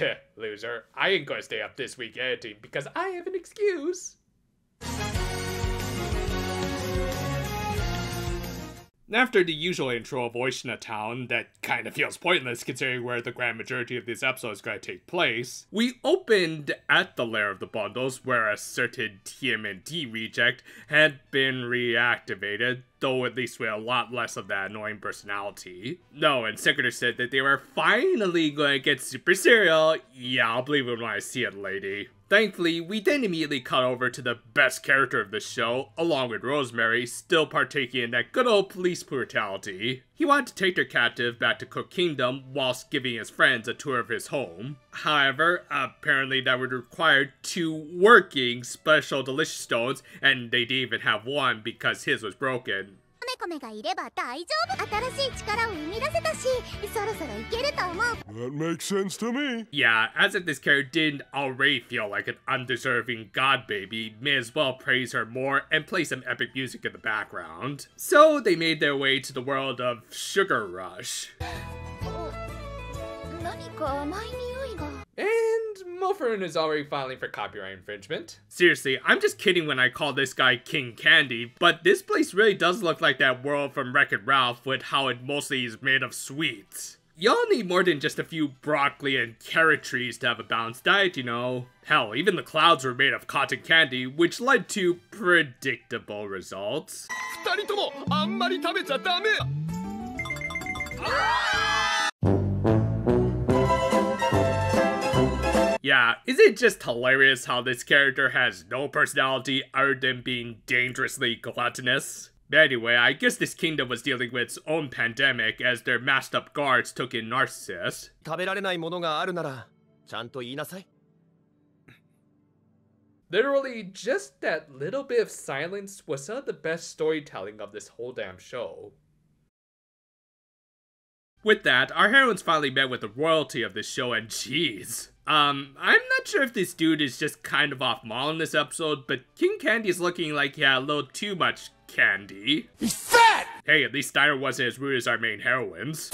Loser, I ain't gonna stay up this weekend because I have an excuse. After the usual intro of Oishina Town, that kind of feels pointless considering where the grand majority of this episode is going to take place, we opened at the lair of the bundles where a certain TMNT reject had been reactivated, though at least with a lot less of that annoying personality. No, and Secretor said that they were finally going to get super serial. Yeah, I'll believe it when I see it, lady. Thankfully, we then immediately cut over to the best character of the show, along with Rosemary, still partaking in that good old police brutality. He wanted to take their captive back to Cook Kingdom whilst giving his friends a tour of his home. However, apparently that would require two working special delicious stones, and they didn't even have one because his was broken. コメがいれば大丈夫新しい力を生み出せたしそろそろいけると思う That makes sense to me. Yeah, as if this character didn't already feel like an undeserving god baby, may as well praise her more and play some epic music in the background. So they made their way to the world of Sugar Rush. 何か甘い匂い が And is already filing for copyright infringement. Seriously, I'm just kidding when I call this guy King Candy, but this place really does look like that world from Wreck-It Ralph with how it mostly is made of sweets. Y'all need more than just a few broccoli and carrot trees to have a balanced diet, you know. Hell, even the clouds were made of cotton candy, which led to predictable results. Yeah, is it just hilarious how this character has no personality other than being dangerously gluttonous? Anyway, I guess this kingdom was dealing with its own pandemic as their masked up guards took in Narcissus. 食べられないものがあるならちゃんと言いなさい Literally, just that little bit of silence was some of the best storytelling of this whole damn show. With that, our heroines finally met with the royalty of this show, and jeez. um, I'm not sure if this dude is just kind of off mall in this episode, but King Candy is looking like he had a little too much candy. He's fat! Hey, at least Steiner wasn't as rude as our main heroines.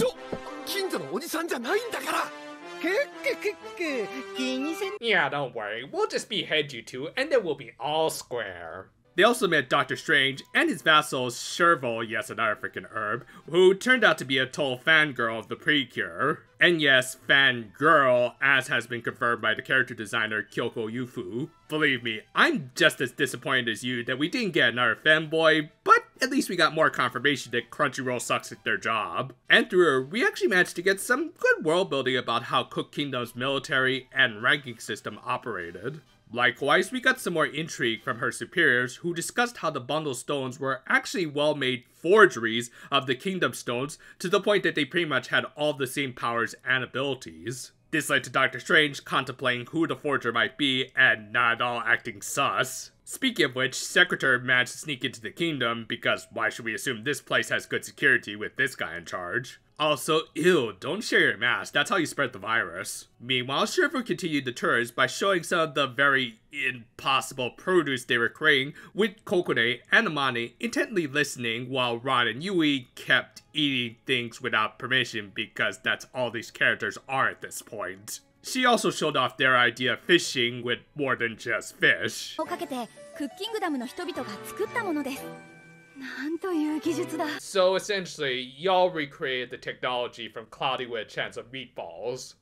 yeah, don't worry. We'll just behead you two, and then we'll be all square. They also met Doctor Strange and his vassal Shervil, yes, another freaking herb, who turned out to be a total fangirl of the Precure. And yes, fangirl, as has been confirmed by the character designer Kyoko Yufu. Believe me, I'm just as disappointed as you that we didn't get another fanboy, but at least we got more confirmation that Crunchyroll sucks at their job. And through her, we actually managed to get some good world building about how Cook Kingdom's military and ranking system operated. Likewise, we got some more intrigue from her superiors who discussed how the bundle stones were actually well made forgeries of the kingdom stones to the point that they pretty much had all the same powers and abilities. This led to Doctor Strange contemplating who the forger might be and not all acting sus. Speaking of which, Secretary managed to sneak into the kingdom because why should we assume this place has good security with this guy in charge? Also, ew, don't share your mask, that's how you spread the virus. Meanwhile, Shifu continued the tours by showing some of the very impossible produce they were creating, with Kokone and Amane intently listening while Ran and Yui kept eating things without permission because that's all these characters are at this point. She also showed off their idea of fishing with more than just fish. So essentially, y'all recreated the technology from Cloudy with a Chance of Meatballs.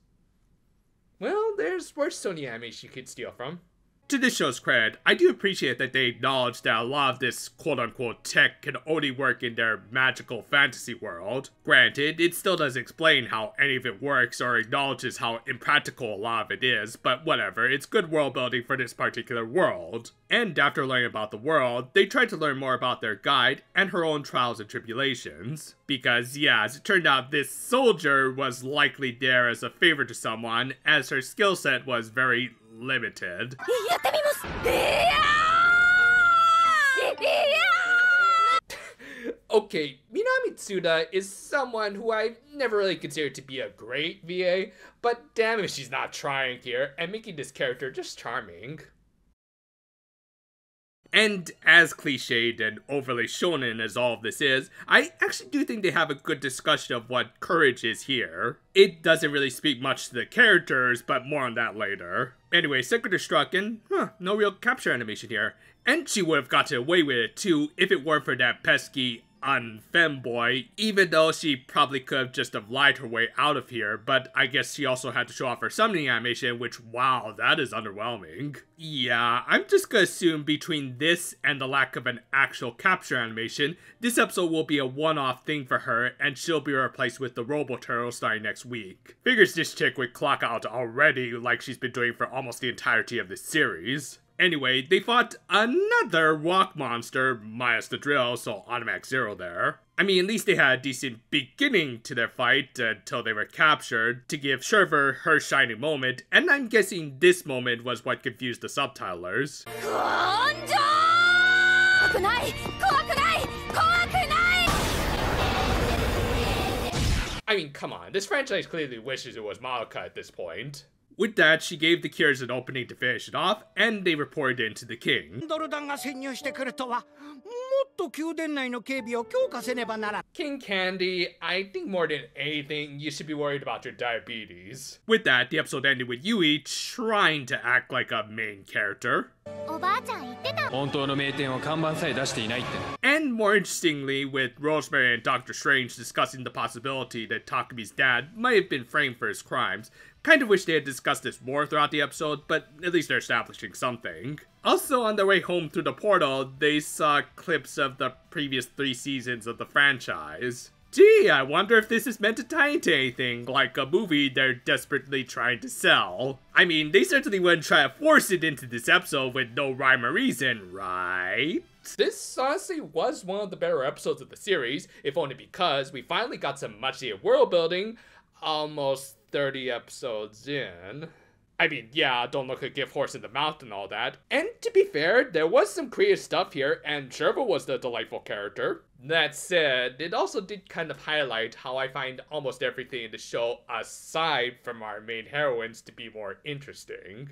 Well, there's worse Sony animes you could steal from. To this show's credit, I do appreciate that they acknowledge that a lot of this quote unquote tech can only work in their magical fantasy world. Granted, it still doesn't explain how any of it works or acknowledges how impractical a lot of it is, but whatever, it's good world building for this particular world. And after learning about the world, they tried to learn more about their guide and her own trials and tribulations. Because, yeah, as it turned out, this soldier was likely there as a favor to someone, as her skill set was very limited. okay, Minami Tsuda is someone who I never really considered to be a great VA, but damn if she's not trying here and making this character just charming. And as cliched and overly shonen as all of this is, I actually do think they have a good discussion of what courage is here. It doesn't really speak much to the characters, but more on that later. Anyway, Secretary struck and, huh, no real capture animation here. And she would have gotten away with it too if it weren't for that pesky on Femboy, even though she probably could have just have lied her way out of here, but I guess she also had to show off her summoning animation, which, wow, that is underwhelming. Yeah, I'm just gonna assume between this and the lack of an actual capture animation, this episode will be a one-off thing for her, and she'll be replaced with the Robo Turtle starting next week. Figures this chick would clock out already like she's been doing for almost the entirety of this series. Anyway, they fought another rock monster, minus the drill, so automatic zero there. I mean, at least they had a decent beginning to their fight uh, until they were captured to give Sherver her shining moment, and I'm guessing this moment was what confused the subtitlers. I mean, come on, this franchise clearly wishes it was Madoka at this point. With that, she gave the cures an opening to finish it off, and they reported in to the king. King Candy, I think more than anything, you should be worried about your diabetes. With that, the episode ended with Yui trying to act like a main character. And end more interestingly with Rosemary and Doctor Strange discussing the possibility that Takumi's dad might have been framed for his crimes. Kind of wish they had discussed this more throughout the episode, but at least they're establishing something. Also, on their way home through the portal, they saw clips of the previous three seasons of the franchise. Gee, I wonder if this is meant to tie into anything, like a movie they're desperately trying to sell. I mean, they certainly wouldn't try to force it into this episode with no rhyme or reason, right? This honestly was one of the better episodes of the series, if only because we finally got some much needed world building almost 30 episodes in. I mean, yeah, don't look a gift horse in the mouth and all that. And to be fair, there was some creative stuff here, and Sherva was the delightful character. That said, it also did kind of highlight how I find almost everything in the show, aside from our main heroines, to be more interesting.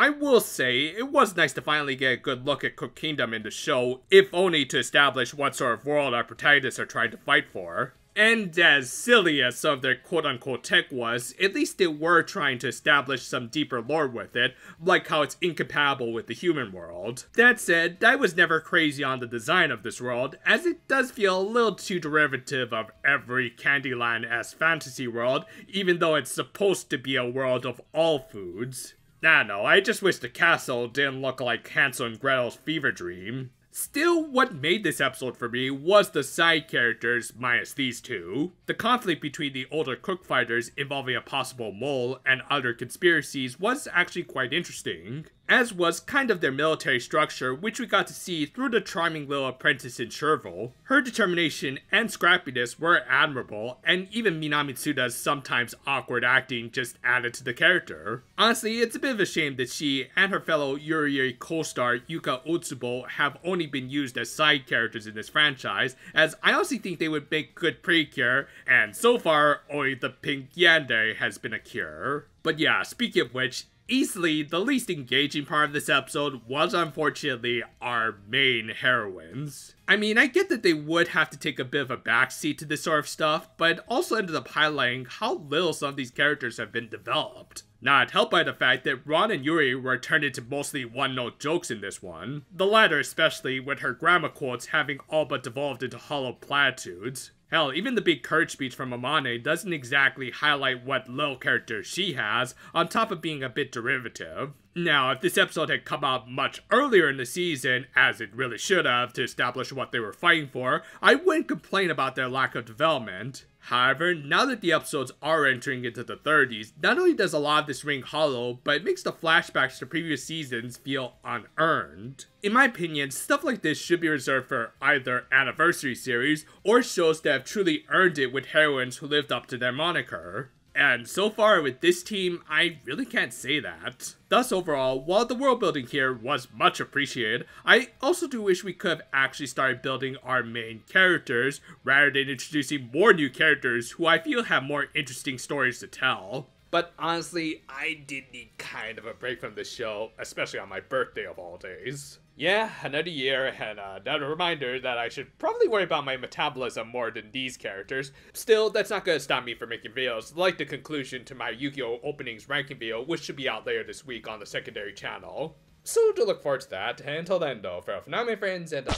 I will say, it was nice to finally get a good look at Cook Kingdom in the show, if only to establish what sort of world our protagonists are trying to fight for. And as silly as some of their quote unquote tech was, at least they were trying to establish some deeper lore with it, like how it's incompatible with the human world. That said, I was never crazy on the design of this world, as it does feel a little too derivative of every Candyland-esque fantasy world, even though it's supposed to be a world of all foods. Nah, no, I just wish the castle didn't look like Hansel and Gretel's fever dream. Still, what made this episode for me was the side characters, minus these two. The conflict between the older Cook fighters involving a possible mole and other conspiracies was actually quite interesting. As was kind of their military structure, which we got to see through the charming little apprentice in Sherville. Her determination and scrappiness were admirable, and even Minami Tsuda's sometimes awkward acting just added to the character. Honestly, it's a bit of a shame that she and her fellow Yuri co-star Yuka Otsubo have only been used as side characters in this franchise, as I honestly think they would make good Precure, and so far, only the pink yandere has been a cure. But yeah, speaking of which, easily the least engaging part of this episode was unfortunately our main heroines. I mean, I get that they would have to take a bit of a backseat to this sort of stuff, but also ended up highlighting how little some of these characters have been developed. Not helped by the fact that Ran and Yui were turned into mostly one-note jokes in this one. The latter especially with her grammar quotes having all but devolved into hollow platitudes. Hell, even the big courage speech from Amane doesn't exactly highlight what little character she has, on top of being a bit derivative. Now, if this episode had come out much earlier in the season, as it really should have to establish what they were fighting for, I wouldn't complain about their lack of development. However, now that the episodes are entering into the 30s, not only does a lot of this ring hollow, but it makes the flashbacks to previous seasons feel unearned. In my opinion, stuff like this should be reserved for either anniversary series or shows that have truly earned it with heroines who lived up to their moniker. And so far with this team, I really can't say that. Thus overall, while the world building here was much appreciated, I also do wish we could have actually started building our main characters, rather than introducing more new characters who I feel have more interesting stories to tell. But honestly, I did need kind of a break from the show, especially on my birthday of all days. Yeah, another year, and uh, another reminder that I should probably worry about my metabolism more than these characters. Still, that's not gonna stop me from making videos like the conclusion to my Yu-Gi-Oh! openings ranking video, which should be out later this week on the secondary channel. So to look forward to that, until then though, for now my friends, and uh,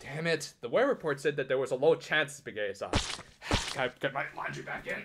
Damn it, the weather report said that there was a low chance of spaghetti sauce. Gotta get my laundry back in.